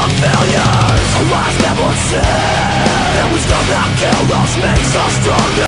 from failures A loss that we'll see And wisdom that kills us makes us stronger.